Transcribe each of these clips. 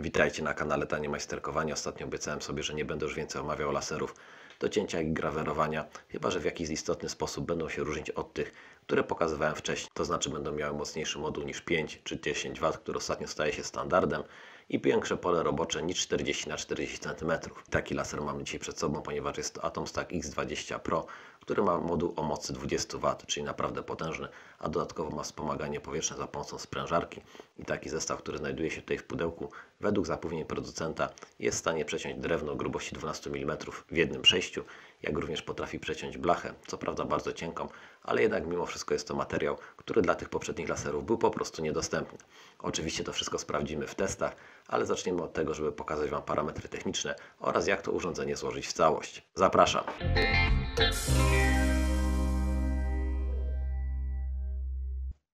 Witajcie na kanale Tanie Majsterkowanie. Ostatnio obiecałem sobie, że nie będę już więcej omawiał laserów do cięcia i grawerowania, chyba że w jakiś istotny sposób będą się różnić od tych, które pokazywałem wcześniej. To znaczy będą miały mocniejszy moduł niż 5 czy 10 W, który ostatnio staje się standardem i większe pole robocze niż 40 na 40 cm. Taki laser mamy dzisiaj przed sobą, ponieważ jest to Atomstack X20 Pro, który ma moduł o mocy 20 W, czyli naprawdę potężny, a dodatkowo ma wspomaganie powietrzne za pomocą sprężarki. I taki zestaw, który znajduje się tutaj w pudełku, według zapewnień producenta jest w stanie przeciąć drewno grubości 12 mm w jednym przejściu, jak również potrafi przeciąć blachę, co prawda bardzo cienką, ale jednak mimo wszystko jest to materiał, który dla tych poprzednich laserów był po prostu niedostępny. Oczywiście to wszystko sprawdzimy w testach, ale zaczniemy od tego, żeby pokazać Wam parametry techniczne oraz jak to urządzenie złożyć w całość. Zapraszam!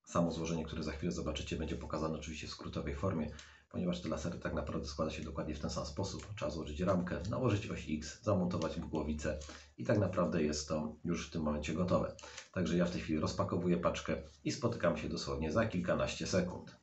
Samo złożenie, które za chwilę zobaczycie, będzie pokazane oczywiście w skrótowej formie, ponieważ te lasery tak naprawdę składa się dokładnie w ten sam sposób. Trzeba złożyć ramkę, nałożyć oś X, zamontować głowicę i tak naprawdę jest to już w tym momencie gotowe. Także ja w tej chwili rozpakowuję paczkę i spotykam się dosłownie za kilkanaście sekund.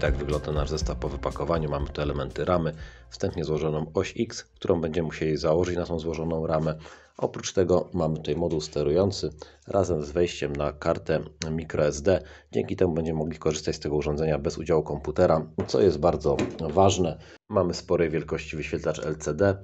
Tak wygląda nasz zestaw po wypakowaniu. Mamy tu elementy ramy, wstępnie złożoną oś X, którą będziemy musieli założyć na tą złożoną ramę. Oprócz tego mamy tutaj moduł sterujący razem z wejściem na kartę microSD. Dzięki temu będziemy mogli korzystać z tego urządzenia bez udziału komputera, co jest bardzo ważne. Mamy sporej wielkości wyświetlacz LCD.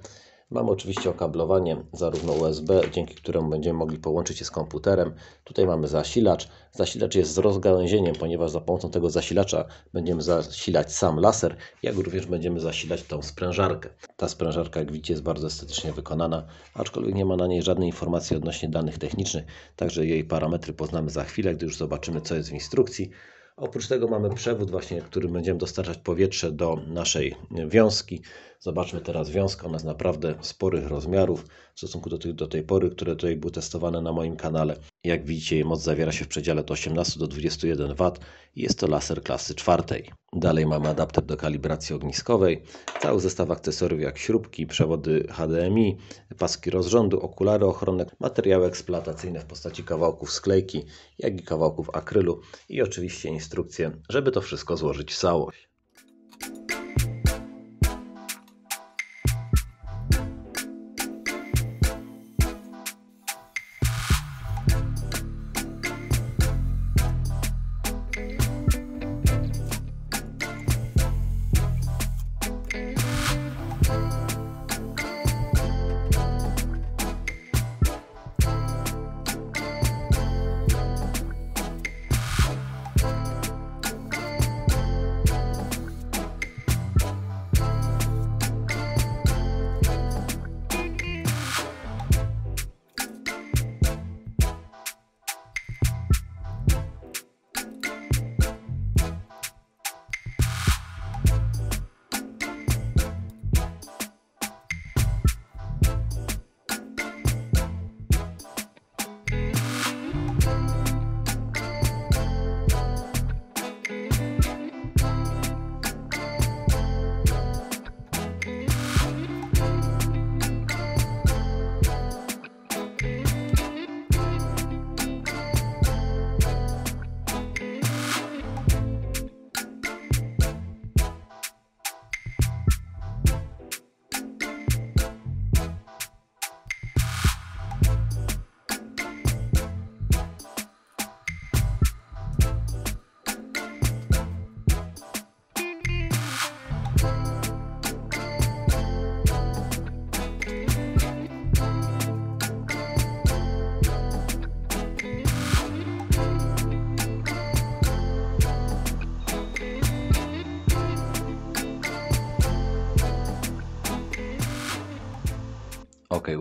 Mamy oczywiście okablowanie zarówno USB, dzięki któremu będziemy mogli połączyć je z komputerem. Tutaj mamy zasilacz. Zasilacz jest z rozgałęzieniem, ponieważ za pomocą tego zasilacza będziemy zasilać sam laser, jak również będziemy zasilać tą sprężarkę. Ta sprężarka, jak widzicie, jest bardzo estetycznie wykonana, aczkolwiek nie ma na niej żadnej informacji odnośnie danych technicznych, także jej parametry poznamy za chwilę, gdy już zobaczymy, co jest w instrukcji. Oprócz tego mamy przewód właśnie, którym będziemy dostarczać powietrze do naszej wiązki. Zobaczmy teraz wiązkę, ona jest naprawdę sporych rozmiarów w stosunku do, tych, do tej pory, które tutaj były testowane na moim kanale. Jak widzicie jej moc zawiera się w przedziale od 18 do 21 W i jest to laser klasy czwartej. Dalej mamy adapter do kalibracji ogniskowej, cały zestaw akcesoriów jak śrubki, przewody HDMI, paski rozrządu, okulary ochronne, materiały eksploatacyjne w postaci kawałków sklejki, jak i kawałków akrylu i oczywiście instrukcje, żeby to wszystko złożyć w całość.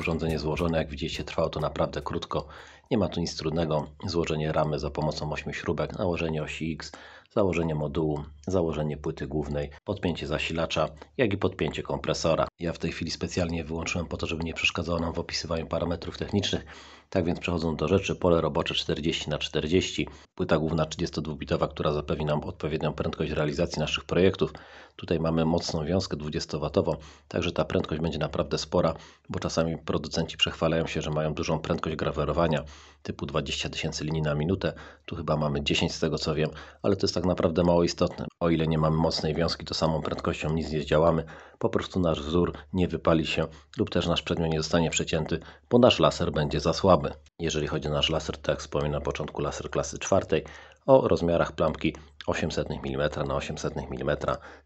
Urządzenie złożone, jak widzicie trwało to naprawdę krótko. Nie ma tu nic trudnego. Złożenie ramy za pomocą 8 śrubek, nałożenie osi X, założenie modułu, założenie płyty głównej, podpięcie zasilacza, jak i podpięcie kompresora. Ja w tej chwili specjalnie wyłączyłem po to, żeby nie przeszkadzało nam w opisywaniu parametrów technicznych. Tak więc przechodząc do rzeczy, pole robocze 40 na 40 płyta główna 32-bitowa, która zapewni nam odpowiednią prędkość realizacji naszych projektów. Tutaj mamy mocną wiązkę 20W, także ta prędkość będzie naprawdę spora, bo czasami producenci przechwalają się, że mają dużą prędkość grawerowania typu 20 tysięcy linii na minutę. Tu chyba mamy 10 z tego co wiem, ale to jest tak naprawdę mało istotne. O ile nie mamy mocnej wiązki, to samą prędkością nic nie zdziałamy. Po prostu nasz wzór nie wypali się lub też nasz przedmiot nie zostanie przecięty, bo nasz laser będzie za słaby. Jeżeli chodzi o nasz laser, tak jak wspomniałem na początku, laser klasy czwartej o rozmiarach plamki 800 mm na 800 mm,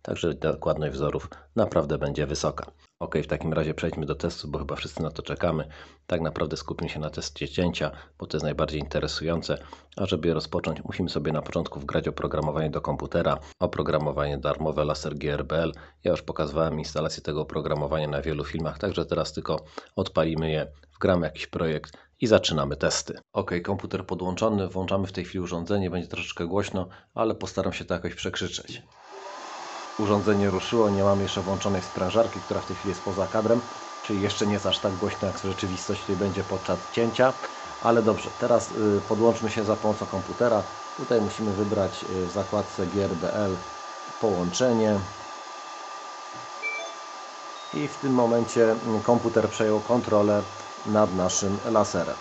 także dokładność wzorów naprawdę będzie wysoka. Ok, w takim razie przejdźmy do testu, bo chyba wszyscy na to czekamy. Tak naprawdę skupimy się na testie cięcia, bo to jest najbardziej interesujące. A żeby je rozpocząć, musimy sobie na początku wgrać oprogramowanie do komputera. Oprogramowanie darmowe Laser GRBL. Ja już pokazywałem instalację tego oprogramowania na wielu filmach, także teraz tylko odpalimy je, wgramy jakiś projekt i zaczynamy testy. Ok, komputer podłączony, włączamy w tej chwili urządzenie, będzie troszeczkę głośno, ale postaram się to jakoś przekrzyczeć. Urządzenie ruszyło, nie mamy jeszcze włączonej sprężarki, która w tej chwili jest poza kadrem, czyli jeszcze nie jest aż tak głośno jak w rzeczywistości będzie podczas cięcia. Ale dobrze, teraz y, podłączmy się za pomocą komputera. Tutaj musimy wybrać y, w zakładce GRBL połączenie. I w tym momencie mm, komputer przejął kontrolę nad naszym laserem.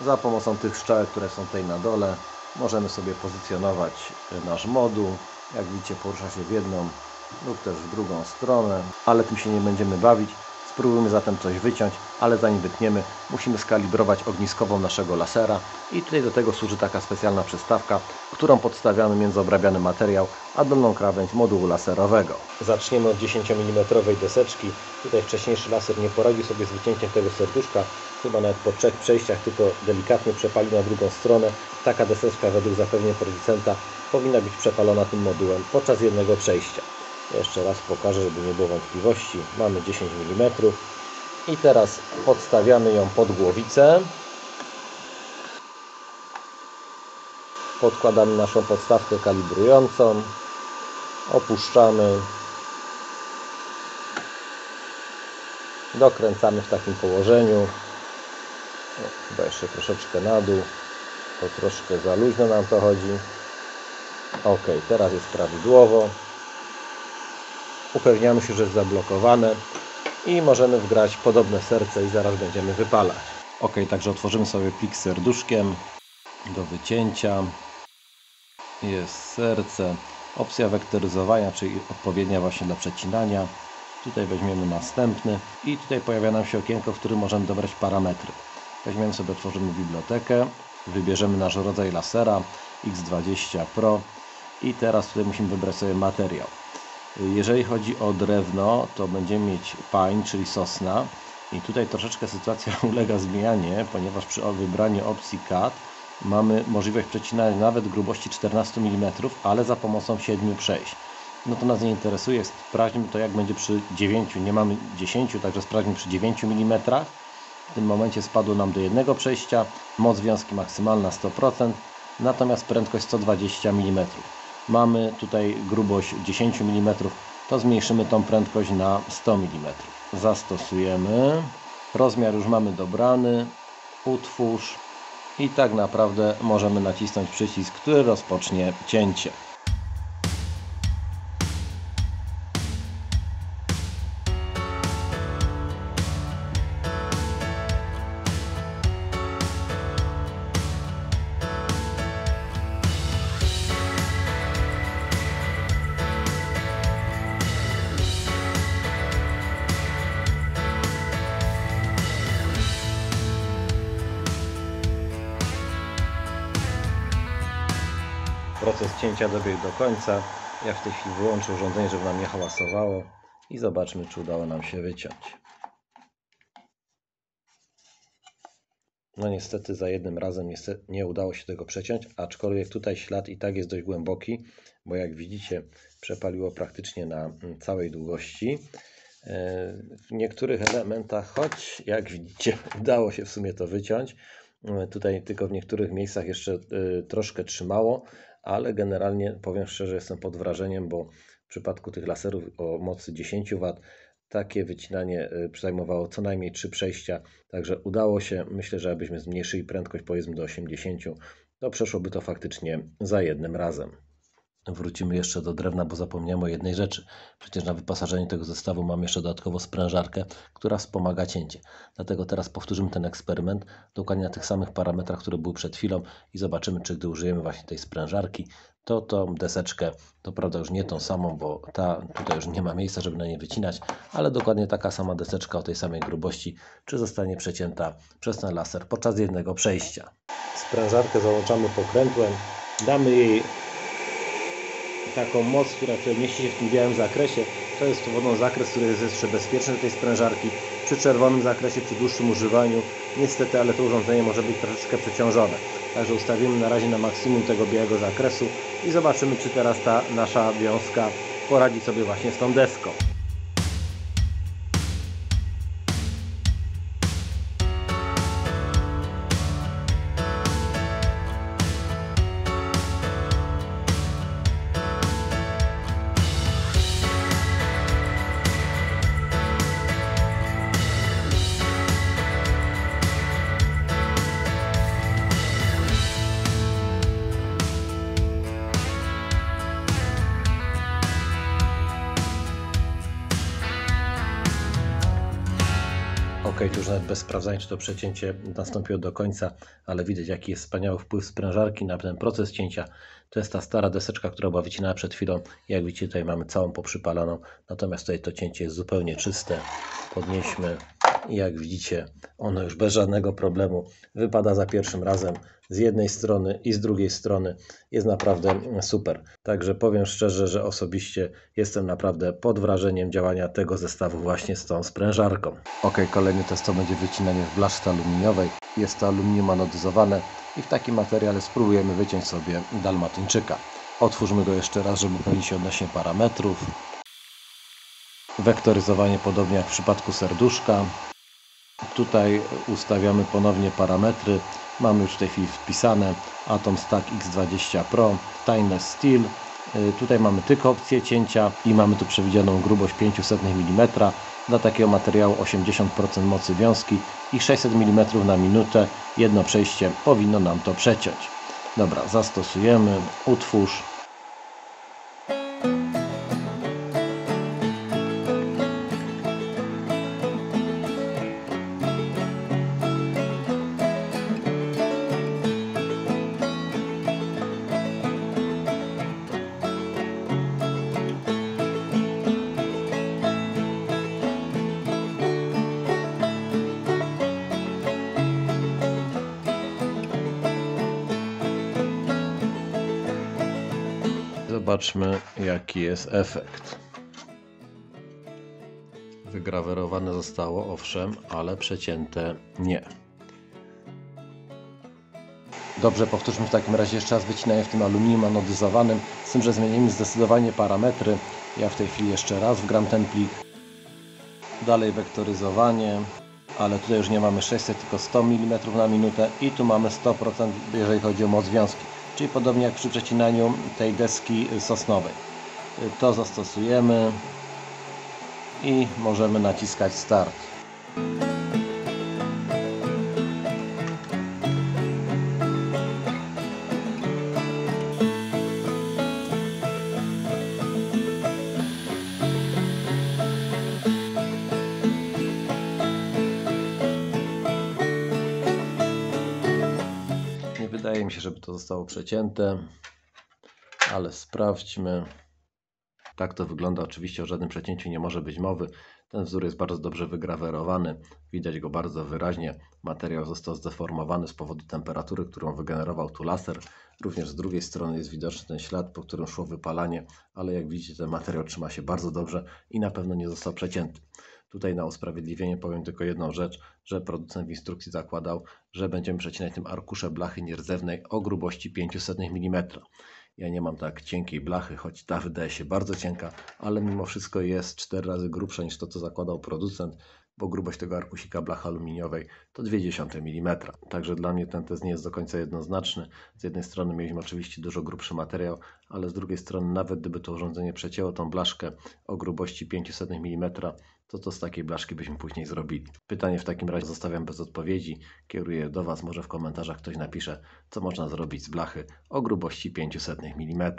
Za pomocą tych strzałek, które są tutaj na dole, możemy sobie pozycjonować nasz moduł. Jak widzicie, porusza się w jedną lub też w drugą stronę, ale tym się nie będziemy bawić. Spróbujmy zatem coś wyciąć, ale zanim wytniemy, musimy skalibrować ogniskową naszego lasera i tutaj do tego służy taka specjalna przystawka, którą podstawiamy między obrabiany materiał, a dolną krawędź modułu laserowego. Zaczniemy od 10 mm deseczki. Tutaj wcześniejszy laser nie poradził sobie z wycięciem tego serduszka, chyba nawet po trzech przejściach tylko delikatnie przepalił na drugą stronę. Taka deseczka według zapewnień producenta powinna być przepalona tym modułem podczas jednego przejścia. Jeszcze raz pokażę, żeby nie było wątpliwości. Mamy 10 mm. I teraz podstawiamy ją pod głowicę. Podkładamy naszą podstawkę kalibrującą. Opuszczamy. Dokręcamy w takim położeniu. No, chyba jeszcze troszeczkę na dół. To troszkę za luźno nam to chodzi. Ok, teraz jest prawidłowo upewniamy się, że jest zablokowane i możemy wgrać podobne serce i zaraz będziemy wypalać. Ok, także otworzymy sobie plik serduszkiem do wycięcia. Jest serce, opcja wektoryzowania, czyli odpowiednia właśnie do przecinania. Tutaj weźmiemy następny i tutaj pojawia nam się okienko, w którym możemy dobrać parametry. Weźmiemy sobie, otworzymy bibliotekę, wybierzemy nasz rodzaj lasera X20 Pro i teraz tutaj musimy wybrać sobie materiał. Jeżeli chodzi o drewno, to będziemy mieć pine, czyli sosna. I tutaj troszeczkę sytuacja ulega zmianie, ponieważ przy wybraniu opcji CAD mamy możliwość przecinania nawet grubości 14 mm, ale za pomocą 7 przejść. No to nas nie interesuje, sprawdźmy to jak będzie przy 9, nie mamy 10, także sprawdźmy przy 9 mm. W tym momencie spadło nam do jednego przejścia, moc wiązki maksymalna 100%, natomiast prędkość 120 mm mamy tutaj grubość 10 mm, to zmniejszymy tą prędkość na 100 mm. Zastosujemy. Rozmiar już mamy dobrany. Utwórz. I tak naprawdę możemy nacisnąć przycisk, który rozpocznie cięcie. Cięcia dobiegł do końca. Ja w tej chwili wyłączę urządzenie, żeby nam nie hałasowało i zobaczmy, czy udało nam się wyciąć. No niestety za jednym razem nie udało się tego przeciąć, aczkolwiek tutaj ślad i tak jest dość głęboki, bo jak widzicie przepaliło praktycznie na mm, całej długości. E, w niektórych elementach, choć jak widzicie udało się w sumie to wyciąć, e, tutaj tylko w niektórych miejscach jeszcze e, troszkę trzymało, ale generalnie powiem szczerze, jestem pod wrażeniem, bo w przypadku tych laserów o mocy 10 W takie wycinanie y, zajmowało co najmniej 3 przejścia, także udało się. Myślę, że abyśmy zmniejszyli prędkość powiedzmy do 80, to przeszłoby to faktycznie za jednym razem. Wrócimy jeszcze do drewna, bo zapomniałem o jednej rzeczy. Przecież na wyposażeniu tego zestawu mam jeszcze dodatkowo sprężarkę, która wspomaga cięcie. Dlatego teraz powtórzymy ten eksperyment dokładnie na tych samych parametrach, które były przed chwilą i zobaczymy, czy gdy użyjemy właśnie tej sprężarki, to tą deseczkę, to prawda już nie tą samą, bo ta tutaj już nie ma miejsca, żeby na nie wycinać, ale dokładnie taka sama deseczka o tej samej grubości, czy zostanie przecięta przez ten laser podczas jednego przejścia. Sprężarkę załączamy pokrętłem, damy jej taką moc, która mieści się w tym białym zakresie. To jest powodą zakres, który jest jeszcze bezpieczny tej sprężarki. Przy czerwonym zakresie, przy dłuższym używaniu, niestety, ale to urządzenie może być troszeczkę przeciążone. Także ustawimy na razie na maksimum tego białego zakresu i zobaczymy, czy teraz ta nasza wiązka poradzi sobie właśnie z tą deską. Nawet bez sprawdzania, czy to przecięcie nastąpiło do końca, ale widać, jaki jest wspaniały wpływ sprężarki na ten proces cięcia. To jest ta stara deseczka, która była wycinana przed chwilą. Jak widzicie, tutaj mamy całą poprzypalaną, natomiast tutaj to cięcie jest zupełnie czyste. Podnieśmy i jak widzicie, ono już bez żadnego problemu wypada za pierwszym razem z jednej strony i z drugiej strony. Jest naprawdę super. Także powiem szczerze, że osobiście jestem naprawdę pod wrażeniem działania tego zestawu właśnie z tą sprężarką. Ok, kolejny test to będzie wycinanie w blaszce aluminiowej. Jest to aluminium anodyzowane i w takim materiale spróbujemy wyciąć sobie dalmatyńczyka. Otwórzmy go jeszcze raz, żeby upewnić się odnośnie parametrów. Wektoryzowanie podobnie jak w przypadku serduszka. Tutaj ustawiamy ponownie parametry. Mamy już w tej chwili wpisane Atom Stack X20 Pro, Stainless Steel. Y, Tutaj mamy tylko opcję cięcia i mamy tu przewidzianą grubość 500 mm. Dla takiego materiału 80% mocy wiązki i 600 mm na minutę. Jedno przejście powinno nam to przeciąć. Dobra, zastosujemy, utwórz. Zobaczmy, jaki jest efekt. Wygrawerowane zostało, owszem, ale przecięte nie. Dobrze, powtórzmy w takim razie jeszcze raz wycinanie w tym aluminium anodyzowanym, z tym, że zmienimy zdecydowanie parametry. Ja w tej chwili jeszcze raz wgram ten plik. Dalej wektoryzowanie, ale tutaj już nie mamy 600, tylko 100 mm na minutę i tu mamy 100%, jeżeli chodzi o moc wiązki czyli podobnie jak przy przecinaniu tej deski sosnowej. To zastosujemy i możemy naciskać start. Mi się, żeby to zostało przecięte, ale sprawdźmy. Tak to wygląda. Oczywiście o żadnym przecięciu nie może być mowy. Ten wzór jest bardzo dobrze wygrawerowany. Widać go bardzo wyraźnie. Materiał został zdeformowany z powodu temperatury, którą wygenerował tu laser. Również z drugiej strony jest widoczny ten ślad, po którym szło wypalanie, ale jak widzicie ten materiał trzyma się bardzo dobrze i na pewno nie został przecięty. Tutaj na usprawiedliwienie powiem tylko jedną rzecz, że producent w instrukcji zakładał, że będziemy przecinać tym arkusze blachy nierdzewnej o grubości 500 mm. Ja nie mam tak cienkiej blachy, choć ta wydaje się bardzo cienka, ale mimo wszystko jest 4 razy grubsza niż to, co zakładał producent, bo grubość tego arkusika blachy aluminiowej to 0,2 mm. Także dla mnie ten test nie jest do końca jednoznaczny. Z jednej strony mieliśmy oczywiście dużo grubszy materiał, ale z drugiej strony nawet gdyby to urządzenie przecięło tą blaszkę o grubości 500 mm, to co z takiej blaszki byśmy później zrobili? Pytanie w takim razie zostawiam bez odpowiedzi. Kieruję do Was, może w komentarzach ktoś napisze, co można zrobić z blachy o grubości 500 mm.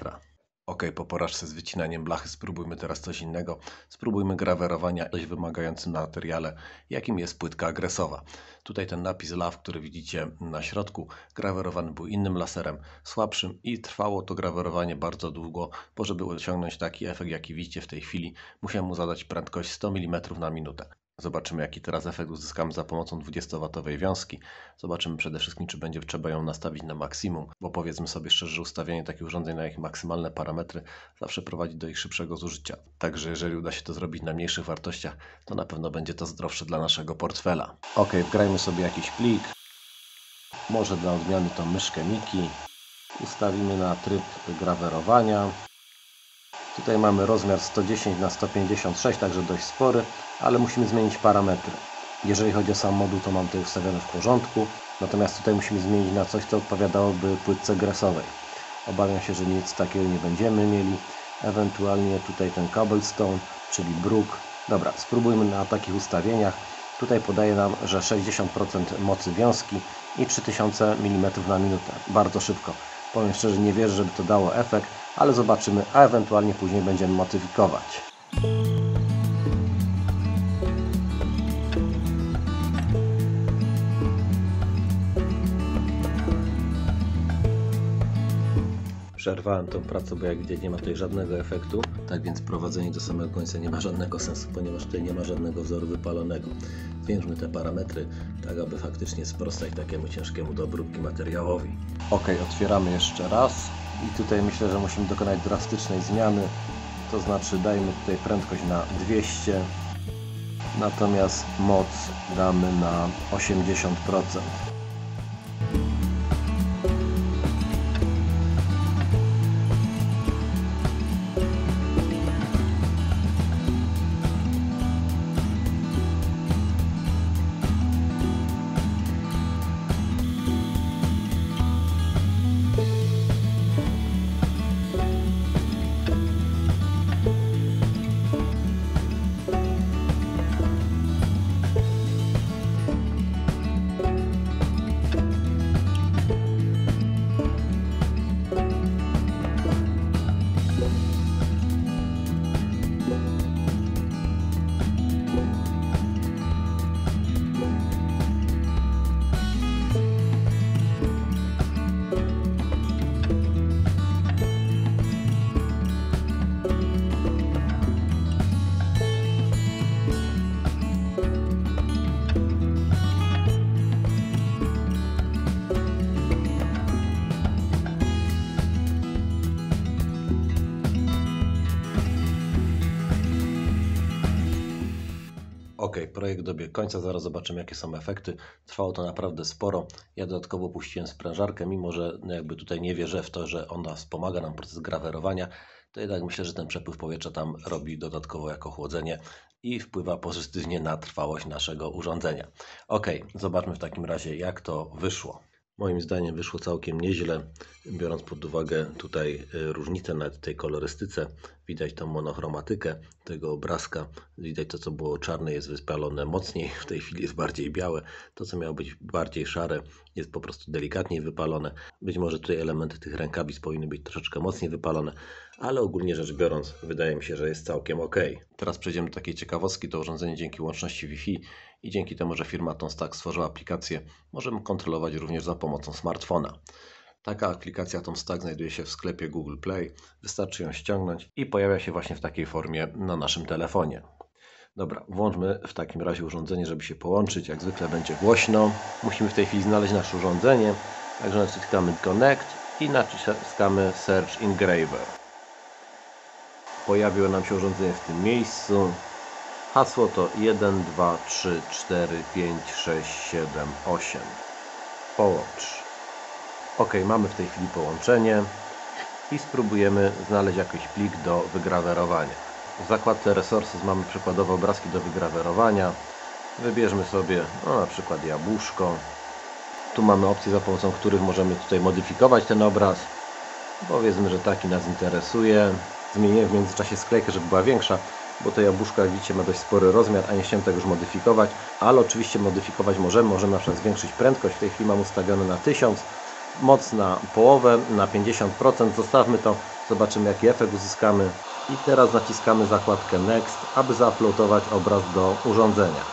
Ok, po porażce z wycinaniem blachy spróbujmy teraz coś innego. Spróbujmy grawerowania dość wymagającym materiale, jakim jest płytka agresowa. Tutaj ten napis LAW, który widzicie na środku, grawerowany był innym laserem, słabszym i trwało to grawerowanie bardzo długo, bo żeby osiągnąć taki efekt, jaki widzicie w tej chwili, musiałem mu zadać prędkość 100 mm na minutę. Zobaczymy, jaki teraz efekt uzyskamy za pomocą 20W wiązki. Zobaczymy przede wszystkim, czy będzie trzeba ją nastawić na maksimum, bo powiedzmy sobie szczerze, że ustawienie takich urządzeń na ich maksymalne parametry zawsze prowadzi do ich szybszego zużycia. Także jeżeli uda się to zrobić na mniejszych wartościach, to na pewno będzie to zdrowsze dla naszego portfela. Ok, wgrajmy sobie jakiś plik. Może dla odmiany tą myszkę Miki. Ustawimy na tryb grawerowania. Tutaj mamy rozmiar 110 na 156, także dość spory, ale musimy zmienić parametry. Jeżeli chodzi o sam moduł, to mam tutaj ustawione w porządku, natomiast tutaj musimy zmienić na coś, co odpowiadałoby płytce gresowej. Obawiam się, że nic takiego nie będziemy mieli. Ewentualnie tutaj ten cobblestone, czyli bruk. Dobra, spróbujmy na takich ustawieniach. Tutaj podaje nam, że 60% mocy wiązki i 3000 mm na minutę. Bardzo szybko. Powiem szczerze, nie wierzę, żeby to dało efekt, ale zobaczymy, a ewentualnie później będziemy modyfikować. Przerwałem tą pracę, bo jak widać nie ma tutaj żadnego efektu. Tak więc prowadzenie do samego końca nie ma żadnego sensu, ponieważ tutaj nie ma żadnego wzoru wypalonego. Zwiększmy te parametry, tak aby faktycznie sprostać takiemu ciężkiemu do obróbki materiałowi. Ok, otwieramy jeszcze raz. I tutaj myślę, że musimy dokonać drastycznej zmiany. To znaczy dajmy tutaj prędkość na 200, natomiast moc damy na 80%. Ok, projekt dobiegł końca, zaraz zobaczymy jakie są efekty. Trwało to naprawdę sporo. Ja dodatkowo puściłem sprężarkę, mimo że no jakby tutaj nie wierzę w to, że ona wspomaga nam proces grawerowania, to jednak myślę, że ten przepływ powietrza tam robi dodatkowo jako chłodzenie i wpływa pozytywnie na trwałość naszego urządzenia. Ok, zobaczmy w takim razie jak to wyszło. Moim zdaniem wyszło całkiem nieźle, biorąc pod uwagę tutaj y, różnicę na tej kolorystyce. Widać tą monochromatykę tego obrazka. Widać to, co było czarne, jest wyspalone mocniej, w tej chwili jest bardziej białe. To, co miało być bardziej szare, jest po prostu delikatniej wypalone. Być może tutaj elementy tych rękawic powinny być troszeczkę mocniej wypalone, ale ogólnie rzecz biorąc, wydaje mi się, że jest całkiem ok. Teraz przejdziemy do takiej ciekawostki. To urządzenie dzięki łączności Wi-Fi i dzięki temu, że firma Tomstack stworzyła aplikację, możemy kontrolować również za pomocą smartfona. Taka aplikacja Tomstack znajduje się w sklepie Google Play. Wystarczy ją ściągnąć i pojawia się właśnie w takiej formie na naszym telefonie. Dobra, włączmy w takim razie urządzenie, żeby się połączyć. Jak zwykle będzie głośno. Musimy w tej chwili znaleźć nasze urządzenie. Także naciskamy Connect i naciskamy Search Engraver. Pojawiło nam się urządzenie w tym miejscu. Hasło to 1, 2, 3, 4, 5, 6, 7, 8. Połącz. Ok, mamy w tej chwili połączenie i spróbujemy znaleźć jakiś plik do wygrawerowania. W zakładce Resources mamy przykładowe obrazki do wygrawerowania. Wybierzmy sobie no, na przykład jabłuszko. Tu mamy opcje, za pomocą których możemy tutaj modyfikować ten obraz. Powiedzmy, że taki nas interesuje. Zmieniłem w międzyczasie sklejkę, żeby była większa, bo to jabłuszko, jak widzicie, ma dość spory rozmiar, a nie chciałem tego już modyfikować. Ale oczywiście modyfikować możemy. Możemy na przykład zwiększyć prędkość. W tej chwili mam ustawione na 1000. Moc na połowę, na 50%. Zostawmy to, zobaczymy jaki efekt uzyskamy. I teraz naciskamy zakładkę Next, aby zauploadować obraz do urządzenia.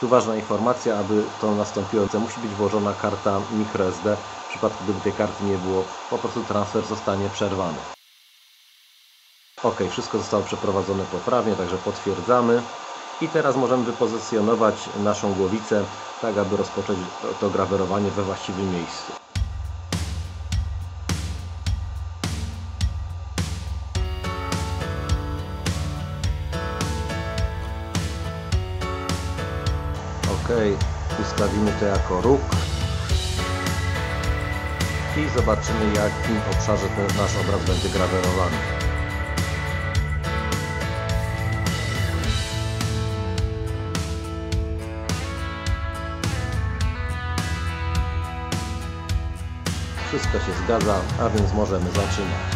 Tu ważna informacja, aby to nastąpiło, to musi być włożona karta microSD. W przypadku gdyby tej karty nie było, po prostu transfer zostanie przerwany. Ok, wszystko zostało przeprowadzone poprawnie, także potwierdzamy. I teraz możemy wypozycjonować naszą głowicę, tak aby rozpocząć to grawerowanie we właściwym miejscu. ok ustawimy to jako róg i zobaczymy jakim obszarze ten nasz obraz będzie grawerowany wszystko się zgadza, a więc możemy zaczynać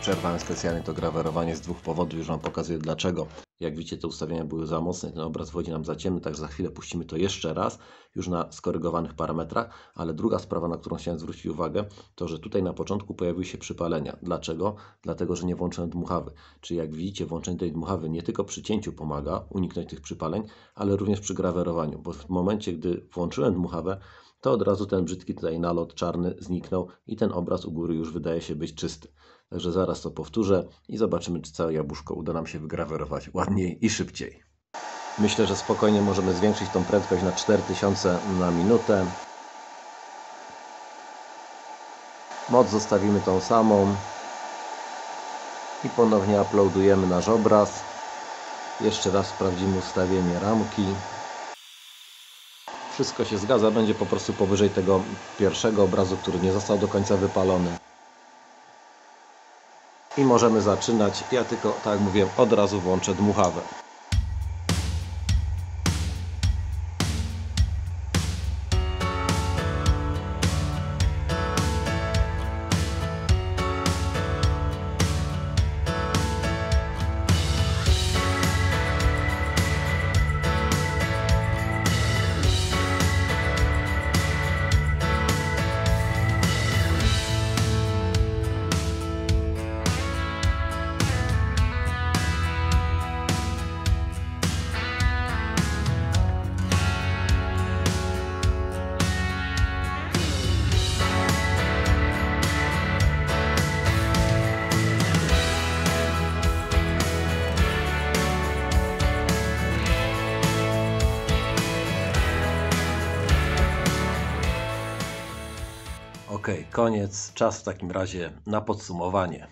Przerwałem specjalnie to grawerowanie z dwóch powodów, już Wam pokazuję dlaczego. Jak widzicie te ustawienia były za mocne, ten obraz wchodzi nam za ciemny, także za chwilę puścimy to jeszcze raz, już na skorygowanych parametrach, ale druga sprawa, na którą chciałem zwrócić uwagę, to że tutaj na początku pojawiły się przypalenia. Dlaczego? Dlatego, że nie włączyłem dmuchawy. Czyli jak widzicie, włączenie tej dmuchawy nie tylko przy cięciu pomaga uniknąć tych przypaleń, ale również przy grawerowaniu, bo w momencie, gdy włączyłem dmuchawę, to od razu ten brzydki tutaj nalot czarny zniknął i ten obraz u góry już wydaje się być czysty. Także zaraz to powtórzę i zobaczymy, czy całe jabłuszko uda nam się wygrawerować ładniej i szybciej. Myślę, że spokojnie możemy zwiększyć tą prędkość na 4000 na minutę. Moc zostawimy tą samą. I ponownie uploadujemy nasz obraz. Jeszcze raz sprawdzimy ustawienie ramki. Wszystko się zgadza, będzie po prostu powyżej tego pierwszego obrazu, który nie został do końca wypalony i możemy zaczynać. Ja tylko, tak jak mówiłem, od razu włączę dmuchawę. Koniec. Czas w takim razie na podsumowanie.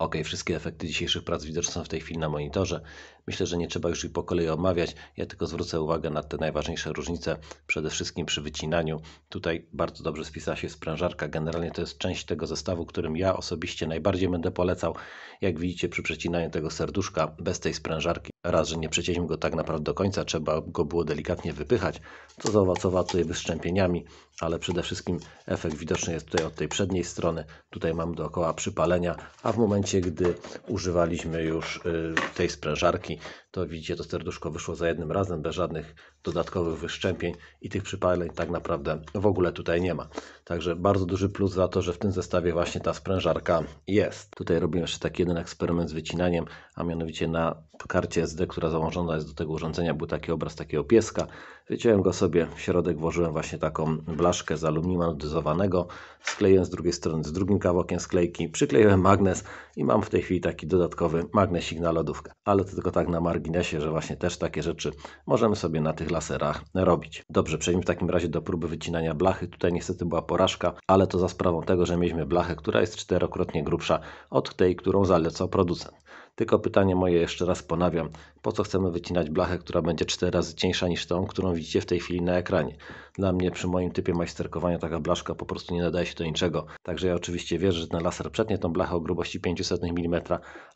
Ok, wszystkie efekty dzisiejszych prac widoczne są w tej chwili na monitorze. Myślę, że nie trzeba już ich po kolei omawiać. Ja tylko zwrócę uwagę na te najważniejsze różnice. Przede wszystkim przy wycinaniu. Tutaj bardzo dobrze spisała się sprężarka. Generalnie to jest część tego zestawu, którym ja osobiście najbardziej będę polecał. Jak widzicie przy przecinaniu tego serduszka bez tej sprężarki, raz, że nie przecięliśmy go tak naprawdę do końca, trzeba go było delikatnie wypychać, co zaowocowało tutaj wyszczępieniami, ale przede wszystkim efekt widoczny jest tutaj od tej przedniej strony. Tutaj mamy dookoła przypalenia, a w momencie, gdy używaliśmy już y, tej sprężarki, to widzicie, to serduszko wyszło za jednym razem, bez żadnych dodatkowych wyszczępień i tych przypaleń tak naprawdę w ogóle tutaj nie ma. Także bardzo duży plus za to, że w tym zestawie właśnie ta sprężarka jest. Tutaj robimy jeszcze taki jeden eksperyment z wycinaniem, a mianowicie na karcie SD, która założona jest do tego urządzenia, był taki obraz takiego pieska. Wyciąłem go sobie, w środek włożyłem właśnie taką blaszkę z aluminium anodyzowanego, skleiłem z drugiej strony z drugim kawałkiem sklejki, przykleiłem magnes i mam w tej chwili taki dodatkowy magnesik na lodówkę. Ale to tylko tak na marginesie, że właśnie też takie rzeczy możemy sobie na tych laserach robić. Dobrze, przejdźmy w takim razie do próby wycinania blachy. Tutaj niestety była porażka, ale to za sprawą tego, że mieliśmy blachę, która jest czterokrotnie grubsza od tej, którą zalecał producent. Tylko pytanie moje jeszcze raz ponawiam. Po co chcemy wycinać blachę, która będzie 4 razy cieńsza niż tą, którą widzicie w tej chwili na ekranie? Dla mnie przy moim typie majsterkowania taka blaszka po prostu nie nadaje się do niczego. Także ja oczywiście wierzę, że ten laser przetnie tą blachę o grubości 500 mm,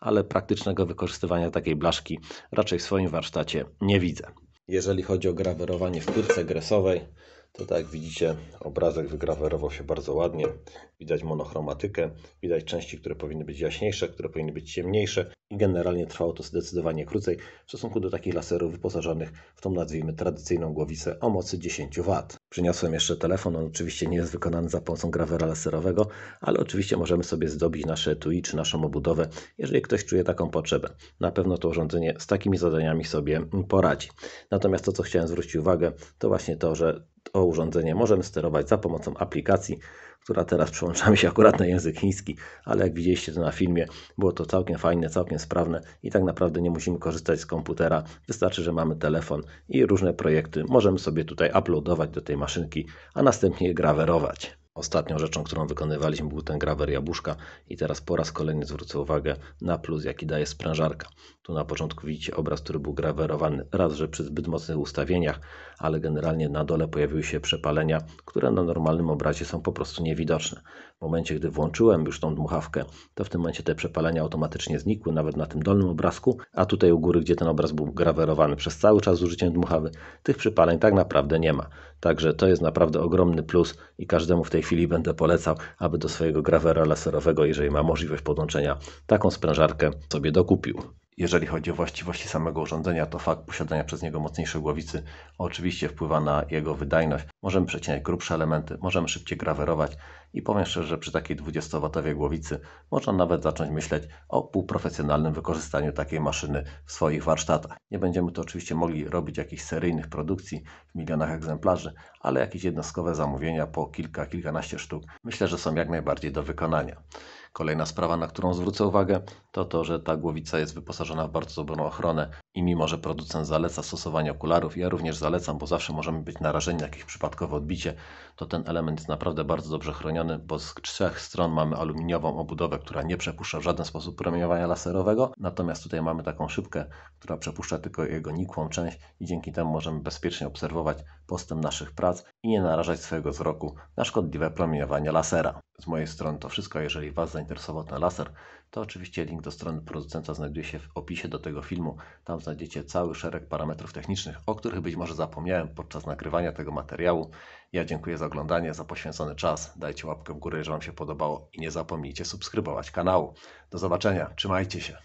ale praktycznego wykorzystywania takiej blaszki raczej w swoim warsztacie nie widzę. Jeżeli chodzi o grawerowanie w pyrce gresowej, to tak jak widzicie, obrazek wygrawerował się bardzo ładnie. Widać monochromatykę, widać części, które powinny być jaśniejsze, które powinny być ciemniejsze i generalnie trwało to zdecydowanie krócej w stosunku do takich laserów wyposażonych w tą nazwijmy tradycyjną głowicę o mocy 10 W. Przyniosłem jeszcze telefon, on oczywiście nie jest wykonany za pomocą grawera laserowego, ale oczywiście możemy sobie zdobić nasze etui czy naszą obudowę, jeżeli ktoś czuje taką potrzebę. Na pewno to urządzenie z takimi zadaniami sobie poradzi. Natomiast to, co chciałem zwrócić uwagę, to właśnie to, że to urządzenie możemy sterować za pomocą aplikacji, która teraz przełączamy się akurat na język chiński, ale jak widzieliście to na filmie, było to całkiem fajne, całkiem sprawne i tak naprawdę nie musimy korzystać z komputera. Wystarczy, że mamy telefon i różne projekty możemy sobie tutaj uploadować do tej maszynki, a następnie je grawerować. Ostatnią rzeczą, którą wykonywaliśmy był ten grawer jabłuszka i teraz po raz kolejny zwrócę uwagę na plus, jaki daje sprężarka. Tu na początku widzicie obraz, który był grawerowany raz, że przy zbyt mocnych ustawieniach, ale generalnie na dole pojawiły się przepalenia, które na normalnym obrazie są po prostu niewidoczne. W momencie, gdy włączyłem już tą dmuchawkę, to w tym momencie te przepalenia automatycznie znikły, nawet na tym dolnym obrazku, a tutaj u góry, gdzie ten obraz był grawerowany przez cały czas z użyciem dmuchawy, tych przepaleń tak naprawdę nie ma. Także to jest naprawdę ogromny plus i każdemu w tej chwili będę polecał, aby do swojego grawera laserowego, jeżeli ma możliwość podłączenia, taką sprężarkę sobie dokupił. Jeżeli chodzi o właściwości samego urządzenia, to fakt posiadania przez niego mocniejszej głowicy oczywiście wpływa na jego wydajność. Możemy przecinać grubsze elementy, możemy szybciej grawerować i powiem szczerze, że przy takiej 20W głowicy można nawet zacząć myśleć o półprofesjonalnym wykorzystaniu takiej maszyny w swoich warsztatach. Nie będziemy to oczywiście mogli robić jakichś seryjnych produkcji milionach egzemplarzy, ale jakieś jednostkowe zamówienia po kilka, kilkanaście sztuk myślę, że są jak najbardziej do wykonania. Kolejna sprawa, na którą zwrócę uwagę, to to, że ta głowica jest wyposażona w bardzo dobrą ochronę i mimo, że producent zaleca stosowanie okularów, ja również zalecam, bo zawsze możemy być narażeni na jakieś przypadkowe odbicie, to ten element jest naprawdę bardzo dobrze chroniony, bo z trzech stron mamy aluminiową obudowę, która nie przepuszcza w żaden sposób promieniowania laserowego, natomiast tutaj mamy taką szybkę, która przepuszcza tylko jego nikłą część i dzięki temu możemy bezpiecznie obserwować postęp naszych prac i nie narażać swojego wzroku na szkodliwe promieniowanie lasera. Z mojej strony to wszystko. Jeżeli Was zainteresował ten laser, to oczywiście link do strony producenta znajduje się w opisie do tego filmu. Tam znajdziecie cały szereg parametrów technicznych, o których być może zapomniałem podczas nagrywania tego materiału. Ja dziękuję za oglądanie, za poświęcony czas. Dajcie łapkę w górę, jeżeli Wam się podobało i nie zapomnijcie subskrybować kanału. Do zobaczenia, trzymajcie się.